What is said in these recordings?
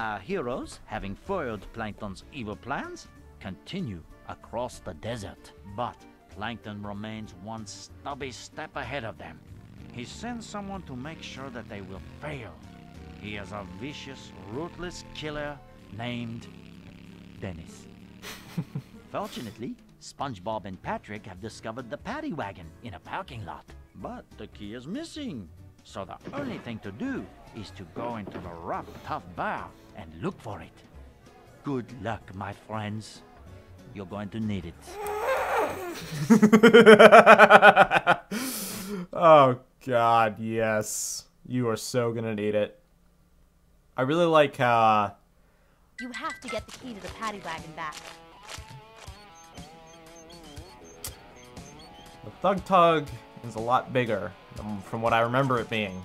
Our heroes, having foiled Plankton's evil plans, continue across the desert. But Plankton remains one stubby step ahead of them. He sends someone to make sure that they will fail. He is a vicious, ruthless killer named Dennis. Fortunately, SpongeBob and Patrick have discovered the paddy wagon in a parking lot. But the key is missing. So the only thing to do is to go into the rough, tough bar and look for it. Good luck, my friends. You're going to need it. oh god, yes. You are so gonna need it. I really like how uh, You have to get the key to the paddy wagon back. the Thug Tug is a lot bigger um, from what I remember it being.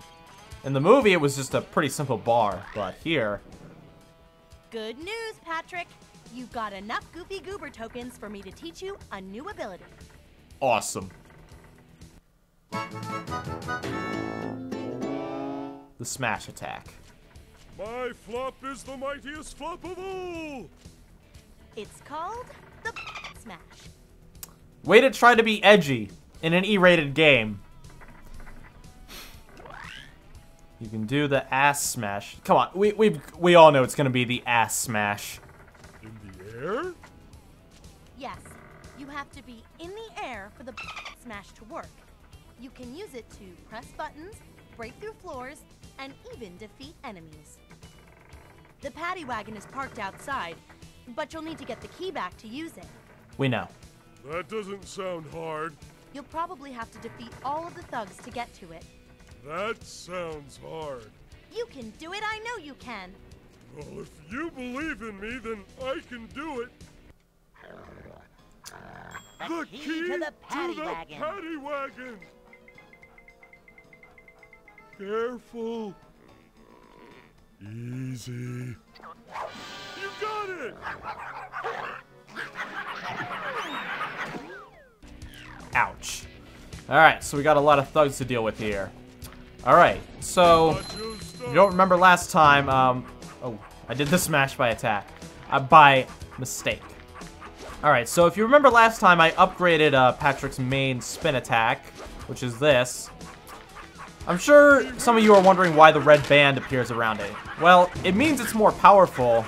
In the movie, it was just a pretty simple bar, but here, Good news, Patrick. You've got enough Goofy Goober tokens for me to teach you a new ability. awesome. The smash attack. My flop is the mightiest flop of all! It's called the Smash. Way to try to be edgy in an E-rated game. You can do the ass smash. Come on, we we we all know it's gonna be the ass smash. In the air? Yes, you have to be in the air for the Smash to work. You can use it to press buttons, break through floors, and even defeat enemies. The paddy wagon is parked outside, but you'll need to get the key back to use it. We know. That doesn't sound hard. You'll probably have to defeat all of the thugs to get to it. That sounds hard. You can do it, I know you can. Well, if you believe in me, then I can do it. The key to the paddy wagon. paddy wagon. Careful. Easy. You got it! Ouch. Alright, so we got a lot of thugs to deal with here. Alright, so... If you don't remember last time, um... Oh, I did the smash by attack. Uh, by mistake. Alright, so if you remember last time, I upgraded uh, Patrick's main spin attack, which is this. I'm sure some of you are wondering why the red band appears around it. Well, it means it's more powerful,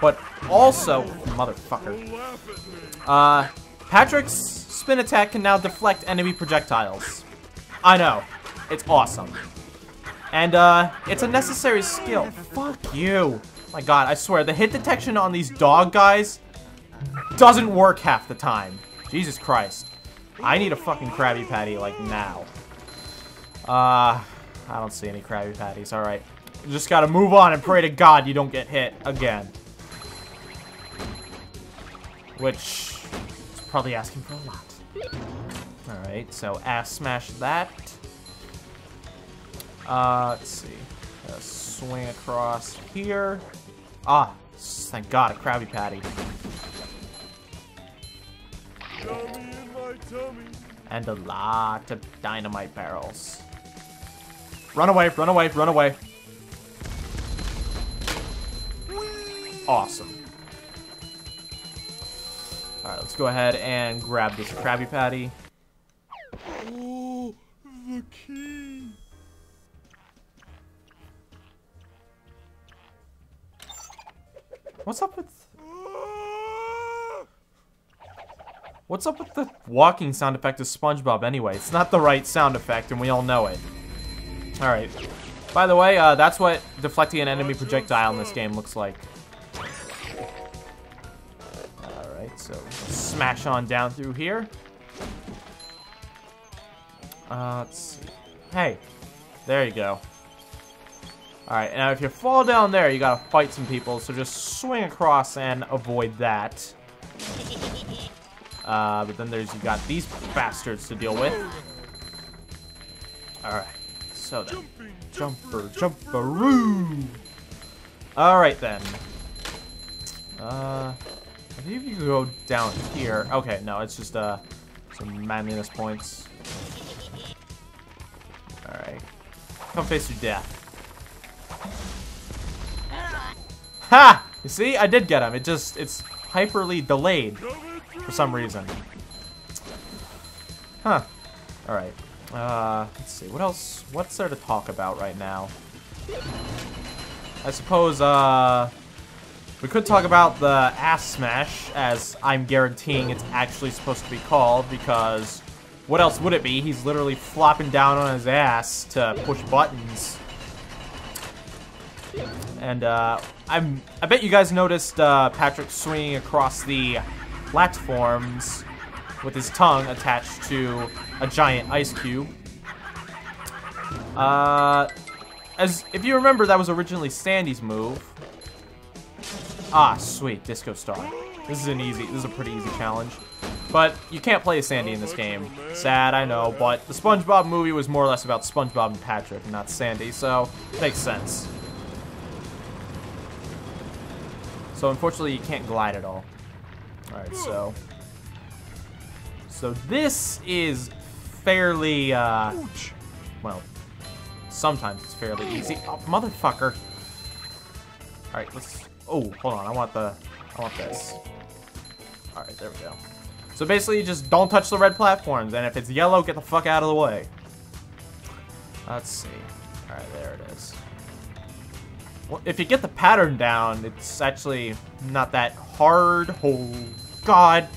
but also... Motherfucker. Uh, Patrick's spin attack can now deflect enemy projectiles. I know. It's awesome. And, uh, it's a necessary skill. Fuck you. My god, I swear, the hit detection on these dog guys doesn't work half the time. Jesus Christ. I need a fucking Krabby Patty, like, now. Uh, I don't see any Krabby Patties. Alright. Just gotta move on and pray to God you don't get hit again. Which is probably asking for a lot. Alright, so ass smash that. Uh, let's see. Uh, swing across here. Ah, thank God, a Krabby Patty. And a lot of dynamite barrels. Run away, run away, run away. Awesome. Alright, let's go ahead and grab this Krabby Patty. What's up with... What's up with the walking sound effect of SpongeBob anyway? It's not the right sound effect, and we all know it. Alright. By the way, uh, that's what deflecting an enemy projectile in this game looks like. Alright, so smash on down through here. Uh, let's see. Hey, there you go. Alright, now if you fall down there, you gotta fight some people, so just swing across and avoid that. Uh, but then there's, you got these bastards to deal with. Alright, so then. Jumping, Jumper, jumperoo! Alright then. Uh, I think you can go down here. Okay, no, it's just, uh, some manliness points. Alright. Come face your death. Ha! You see? I did get him. It just, it's hyperly delayed for some reason. Huh. Alright. Uh, let's see. What else? What's there to talk about right now? I suppose, uh... We could talk about the ass smash, as I'm guaranteeing it's actually supposed to be called, because what else would it be? He's literally flopping down on his ass to push buttons. And, uh, I'm, I bet you guys noticed, uh, Patrick swinging across the platforms with his tongue attached to a giant ice cube. Uh, as, if you remember, that was originally Sandy's move. Ah, sweet, Disco Star. This is an easy, this is a pretty easy challenge. But you can't play as Sandy in this game. Sad, I know, but the SpongeBob movie was more or less about SpongeBob and Patrick, not Sandy, so makes sense. So unfortunately, you can't glide at all. Alright, so... So this is fairly, uh... Well, sometimes it's fairly easy. Oh, motherfucker. Alright, let's... Oh, hold on, I want the... I want this. Alright, there we go. So basically, you just don't touch the red platforms, and if it's yellow, get the fuck out of the way. Let's see. Alright, there it is. If you get the pattern down, it's actually not that hard. Oh, God.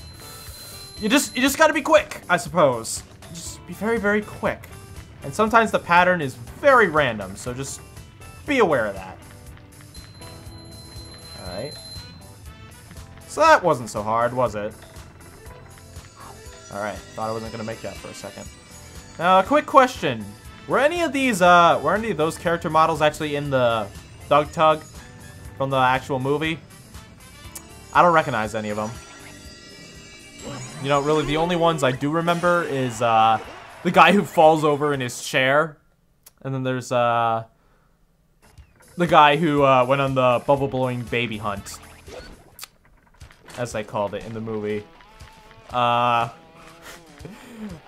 You just, you just gotta be quick, I suppose. Just be very, very quick. And sometimes the pattern is very random, so just be aware of that. Alright. So that wasn't so hard, was it? Alright, thought I wasn't gonna make that for a second. Now, a quick question. Were any of these, uh, were any of those character models actually in the Thug Tug from the actual movie? I don't recognize any of them. You know, really, the only ones I do remember is, uh, the guy who falls over in his chair. And then there's, uh, the guy who, uh, went on the bubble-blowing baby hunt. As they called it in the movie. Uh...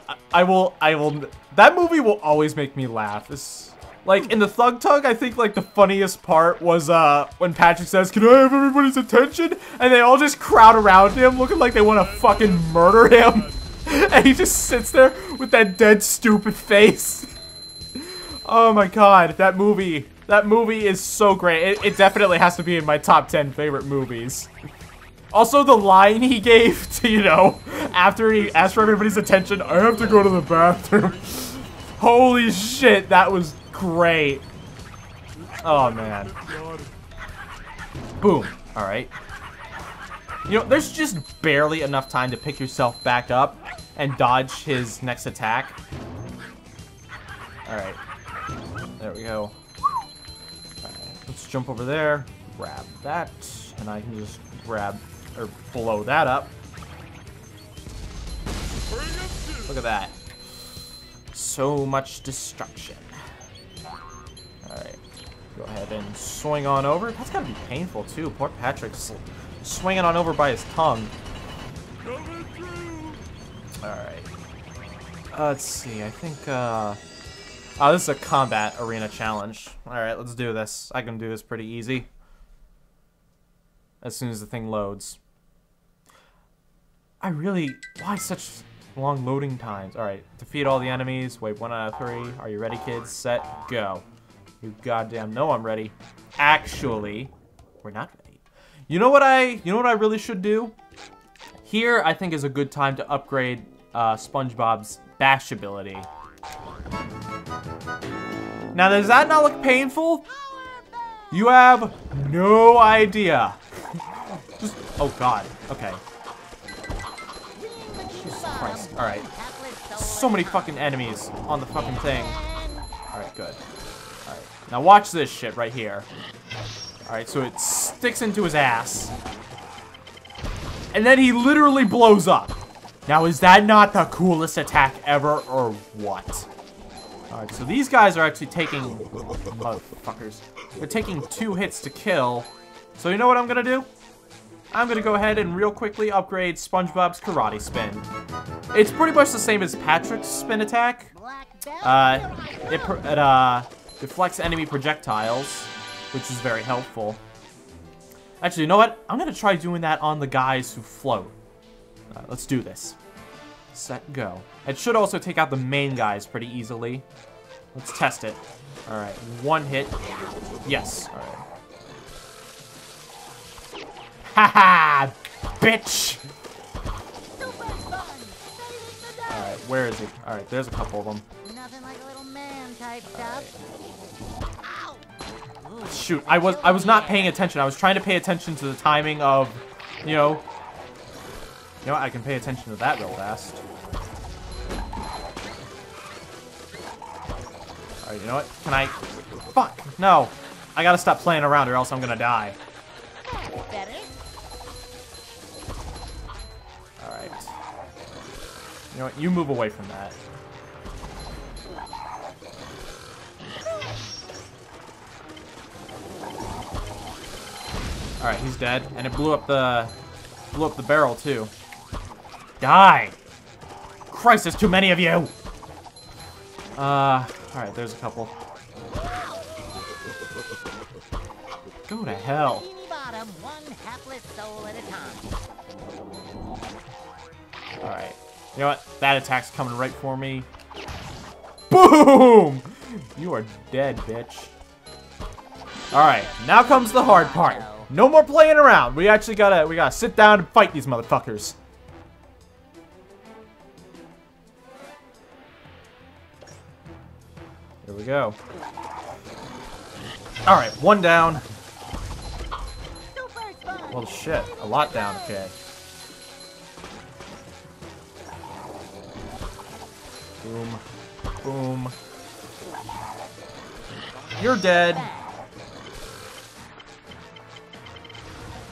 I, I will, I will, that movie will always make me laugh. It's, like, in the Thug Tug, I think, like, the funniest part was, uh, when Patrick says, Can I have everybody's attention? And they all just crowd around him, looking like they want to fucking murder him. and he just sits there with that dead, stupid face. oh my god, that movie, that movie is so great. It, it definitely has to be in my top 10 favorite movies. Also, the line he gave to, you know, after he asked for everybody's attention, I have to go to the bathroom. Holy shit, that was great. Oh, man. Boom. Alright. You know, there's just barely enough time to pick yourself back up and dodge his next attack. Alright. There we go. let's jump over there, grab that, and I can just grab, or blow that up. Look at that. So much destruction. Go ahead and swing on over. That's gotta be painful, too. Poor Patrick's swinging on over by his tongue. Alright. Uh, let's see. I think, uh... Oh, this is a combat arena challenge. Alright, let's do this. I can do this pretty easy. As soon as the thing loads. I really... Why such long loading times? Alright, defeat all the enemies. Wait, one out of three. Are you ready, kids? Set, go. You goddamn know I'm ready. Actually, we're not ready. You know what I... You know what I really should do? Here, I think is a good time to upgrade uh, SpongeBob's bash ability. Now, does that not look painful? You have no idea. Just, oh god, okay. Jesus Christ, alright. So many fucking enemies on the fucking thing. Alright, good. Now watch this shit right here. Alright, so it sticks into his ass. And then he literally blows up. Now, is that not the coolest attack ever, or what? Alright, so these guys are actually taking... Motherfuckers. They're taking two hits to kill. So you know what I'm gonna do? I'm gonna go ahead and real quickly upgrade SpongeBob's Karate Spin. It's pretty much the same as Patrick's spin attack. Uh, it, it uh, deflects enemy projectiles, which is very helpful. Actually, you know what? I'm gonna try doing that on the guys who float. Uh, let's do this. Set, go. It should also take out the main guys pretty easily. Let's test it. Alright, one hit. Yes, alright. Haha! Bitch! Alright, where is he? Alright, there's a couple of them. Type stuff. Shoot, I was I was not paying attention. I was trying to pay attention to the timing of, you know. You know what? I can pay attention to that real fast. Alright, you know what? Can I... Fuck! No! I gotta stop playing around or else I'm gonna die. Better? Alright. You know what? You move away from that. Alright, he's dead. And it blew up the... Blew up the barrel, too. Die! Christ, there's too many of you! Uh, alright, there's a couple. Go to hell. Bikini bottom, one hapless soul at a time. Alright. You know what? That attack's coming right for me. Boom! You are dead, bitch. Alright, now comes the hard part. No more playing around. We actually gotta we gotta sit down and fight these motherfuckers. Here we go. Alright, one down. Well shit, a lot down, okay. Boom. Boom. You're dead.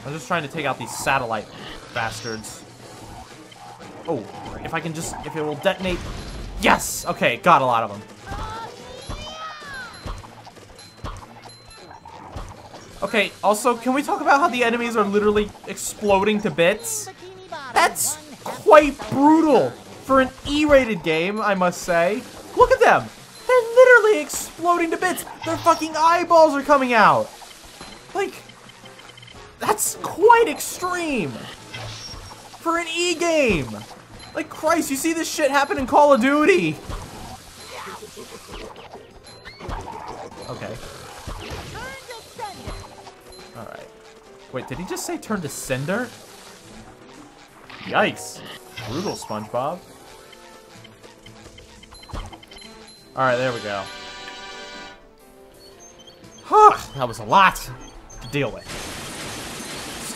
I'm just trying to take out these satellite bastards. Oh, if I can just, if it will detonate. Yes! Okay, got a lot of them. Okay, also, can we talk about how the enemies are literally exploding to bits? That's quite brutal for an E-rated game, I must say. Look at them. They're literally exploding to bits. Their fucking eyeballs are coming out. That's quite extreme for an E game. Like, Christ, you see this shit happen in Call of Duty. Okay. Alright. Wait, did he just say turn to cinder? Yikes. Brutal, SpongeBob. Alright, there we go. Huh, that was a lot to deal with.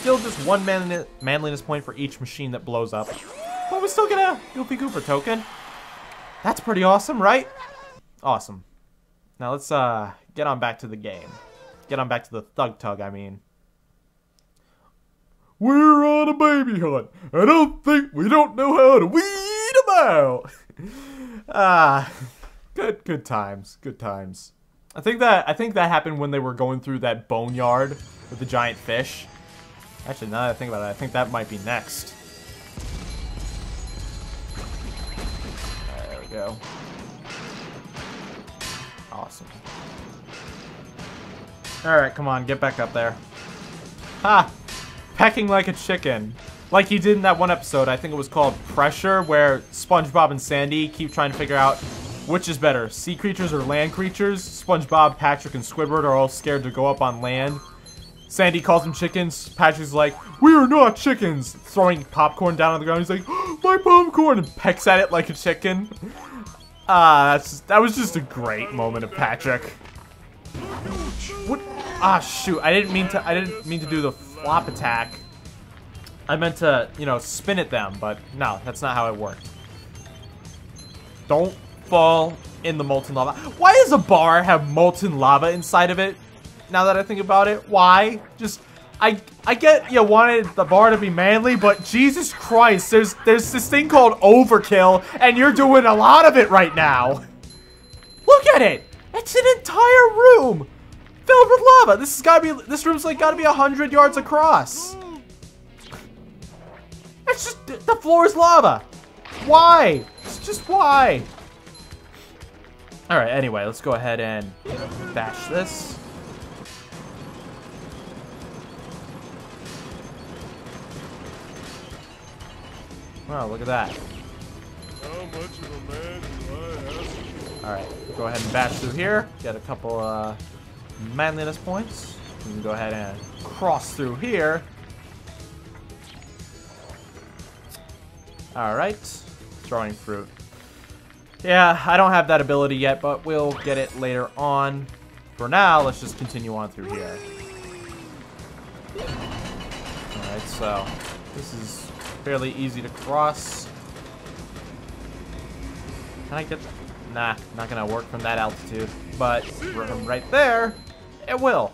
Still just one manli manliness point for each machine that blows up. But we still get a Goofy Goober token. That's pretty awesome, right? Awesome. Now let's uh get on back to the game. Get on back to the Thug Tug, I mean. We're on a baby hunt. I don't think we don't know how to weed 'em out. ah, good, good times, good times. I think that I think that happened when they were going through that boneyard with the giant fish. Actually, now that I think about it, I think that might be next. There we go. Awesome. Alright, come on, get back up there. Ha! Pecking like a chicken. Like he did in that one episode, I think it was called Pressure, where SpongeBob and Sandy keep trying to figure out which is better, sea creatures or land creatures. SpongeBob, Patrick, and Squidward are all scared to go up on land. Sandy calls them chickens. Patrick's like, we are not chickens. Throwing popcorn down on the ground. He's like, my popcorn, and pecks at it like a chicken. Ah, that's that was just a great moment of Patrick. What? Ah, shoot! I didn't mean to. I didn't mean to do the flop attack. I meant to, you know, spin at them, but no, that's not how it worked. Don't fall in the molten lava. Why does a bar have molten lava inside of it? Now that I think about it, why? Just, I, I get you wanted the bar to be manly, but Jesus Christ, there's, there's this thing called overkill, and you're doing a lot of it right now. Look at it! It's an entire room filled with lava. This has got to be. This room's like got to be a hundred yards across. It's just the floor is lava. Why? It's just why. All right. Anyway, let's go ahead and bash this. Oh, look at that. How much of a man do I have? Alright, go ahead and bash through here. Get a couple uh, manliness points. We can go ahead and cross through here. Alright, throwing fruit. Yeah, I don't have that ability yet, but we'll get it later on. For now, let's just continue on through here. Alright, so this is fairly easy to cross. Can I get... Nah, not gonna work from that altitude. But from right there, it will.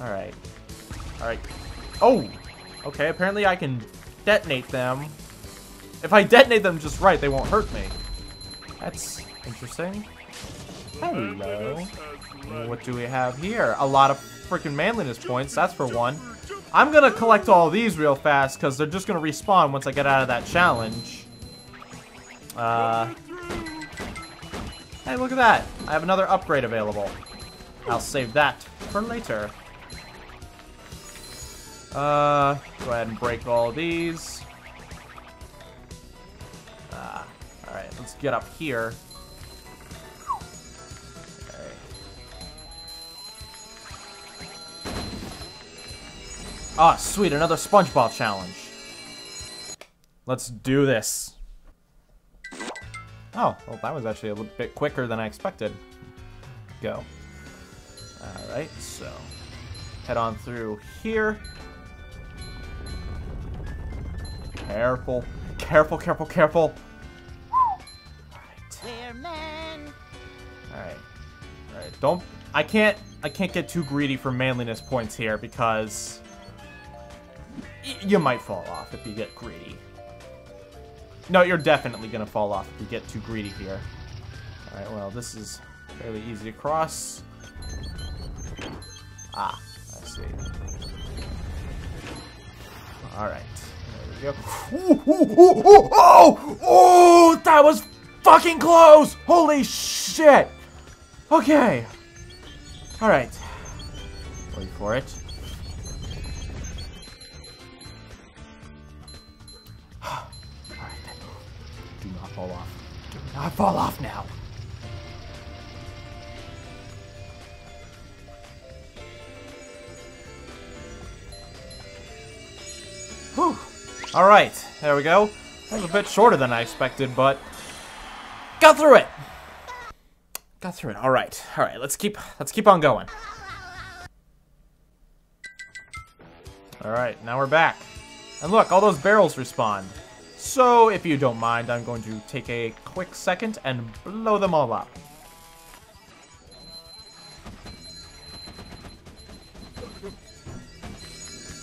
Alright. Alright. Oh! Okay, apparently I can detonate them. If I detonate them just right, they won't hurt me. That's interesting. Hello. What do we have here? A lot of freaking manliness points, that's for one. I'm gonna collect all these real fast, because they're just gonna respawn once I get out of that challenge. Uh... Hey, look at that! I have another upgrade available. I'll save that for later. Uh, go ahead and break all these. Ah, alright, let's get up here. Ah, sweet, another SpongeBob challenge. Let's do this. Oh, well, that was actually a little bit quicker than I expected. Go. Alright, so head on through here. Careful. Careful, careful, careful. Alright. Alright. Alright. Don't I can't I can't get too greedy for manliness points here because you might fall off if you get greedy. No, you're definitely gonna fall off if you get too greedy here. Alright, well this is fairly easy to cross. Ah, I see. Alright. There we go. Ooh, ooh, ooh, ooh, oh! Oh! That was fucking close! Holy shit! Okay. Alright. Wait for it. Fall off. Do not fall off now. Whew. Alright, there we go. That was a bit shorter than I expected, but got through it. Got through it. Alright. Alright, let's keep let's keep on going. Alright, now we're back. And look, all those barrels respawned. So, if you don't mind, I'm going to take a quick second and blow them all up.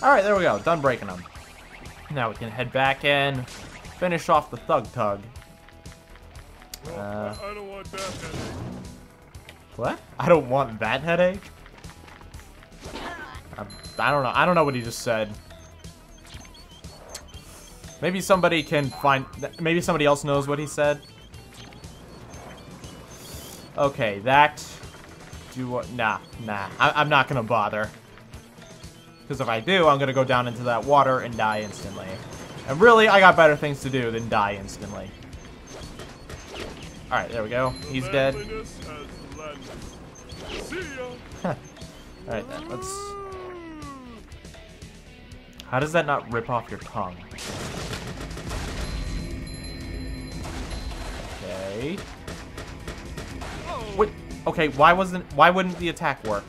Alright, there we go. Done breaking them. Now we can head back in, finish off the Thug Tug. Uh. I, I don't want that headache. What? I don't want that headache? Um, I don't know. I don't know what he just said. Maybe somebody can find... Maybe somebody else knows what he said. Okay, that... Do what? Nah, nah. I I'm not gonna bother. Because if I do, I'm gonna go down into that water and die instantly. And really, I got better things to do than die instantly. Alright, there we go. He's dead. Alright then, let's... How does that not rip off your tongue? Okay. Wait, okay, why wasn't... Why wouldn't the attack work?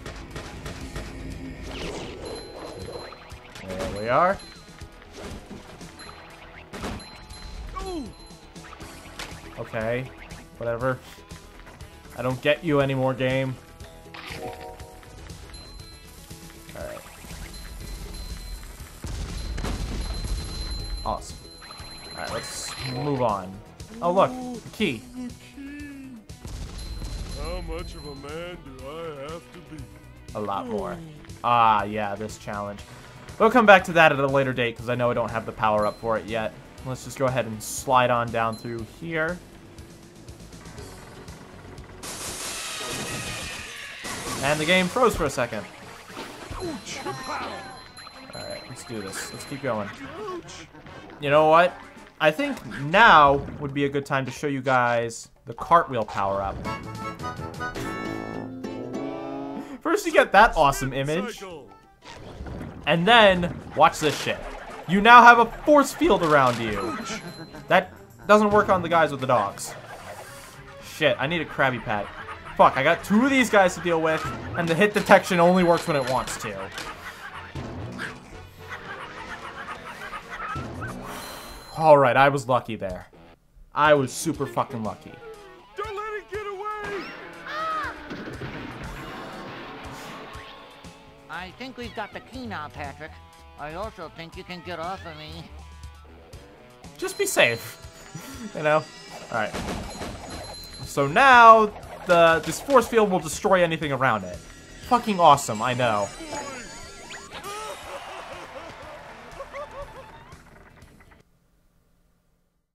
There we are. Okay, whatever. I don't get you anymore, game. Alright. Awesome. Alright, let's move on. Oh, look. Key. How much of a man do I have to be? A lot more. Ah, yeah, this challenge. We'll come back to that at a later date because I know I don't have the power up for it yet. Let's just go ahead and slide on down through here. And the game froze for a second. Alright, let's do this. Let's keep going. You know what? I think now would be a good time to show you guys the cartwheel power-up. First, you get that awesome image. And then, watch this shit. You now have a force field around you. That doesn't work on the guys with the dogs. Shit, I need a Krabby Patty. Fuck, I got two of these guys to deal with, and the hit detection only works when it wants to. Alright, I was lucky there. I was super fucking lucky. I think we've got the key now, Patrick. I also think you can get off of me. just be safe. you know? Alright. So now, the this force field will destroy anything around it. Fucking awesome, I know.